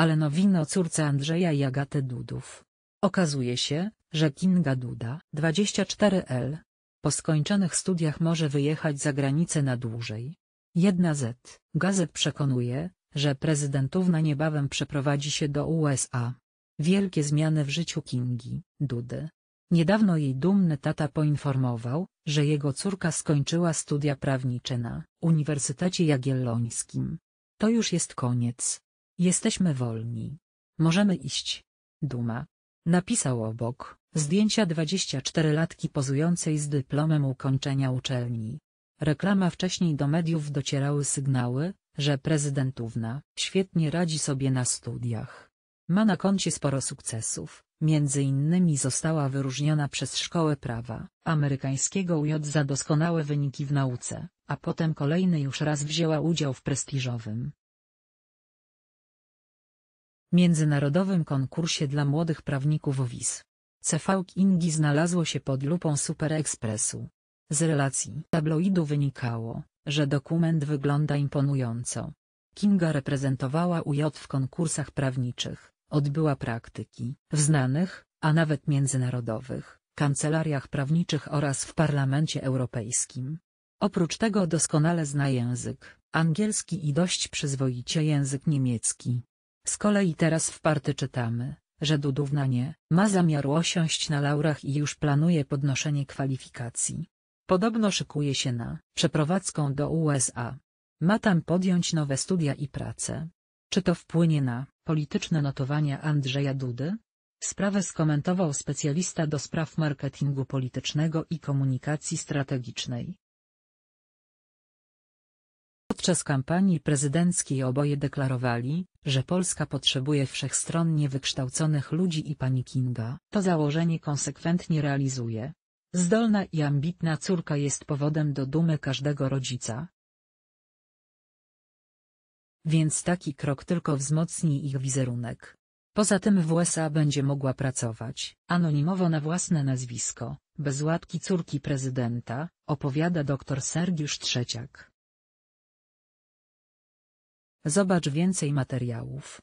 ale nowiny o córce Andrzeja i Agaty Dudów. Okazuje się, że Kinga Duda, 24L, po skończonych studiach może wyjechać za granicę na dłużej. Jedna z gazet przekonuje, że prezydentówna niebawem przeprowadzi się do USA. Wielkie zmiany w życiu Kingi, Dudy. Niedawno jej dumny tata poinformował, że jego córka skończyła studia prawnicze na Uniwersytecie Jagiellońskim. To już jest koniec. Jesteśmy wolni. Możemy iść. Duma. Napisał obok, zdjęcia 24-latki pozującej z dyplomem ukończenia uczelni. Reklama wcześniej do mediów docierały sygnały, że prezydentówna świetnie radzi sobie na studiach. Ma na koncie sporo sukcesów, między innymi została wyróżniona przez Szkołę Prawa amerykańskiego UJ za doskonałe wyniki w nauce, a potem kolejny już raz wzięła udział w prestiżowym międzynarodowym konkursie dla młodych prawników WIS. CV Kingi znalazło się pod lupą Super Expressu. Z relacji tabloidu wynikało, że dokument wygląda imponująco. Kinga reprezentowała UJ w konkursach prawniczych, odbyła praktyki w znanych, a nawet międzynarodowych, kancelariach prawniczych oraz w Parlamencie Europejskim. Oprócz tego doskonale zna język angielski i dość przyzwoicie język niemiecki. Z kolei teraz w party czytamy, że Dudówna nie ma zamiaru osiąść na laurach i już planuje podnoszenie kwalifikacji. Podobno szykuje się na przeprowadzką do USA. Ma tam podjąć nowe studia i pracę. Czy to wpłynie na polityczne notowania Andrzeja Dudy? Sprawę skomentował specjalista do spraw marketingu politycznego i komunikacji strategicznej. Podczas kampanii prezydenckiej oboje deklarowali, że Polska potrzebuje wszechstronnie wykształconych ludzi i pani Kinga to założenie konsekwentnie realizuje. Zdolna i ambitna córka jest powodem do dumy każdego rodzica. Więc taki krok tylko wzmocni ich wizerunek. Poza tym w USA będzie mogła pracować, anonimowo na własne nazwisko, bez łatki córki prezydenta, opowiada dr Sergiusz Trzeciak. Zobacz więcej materiałów.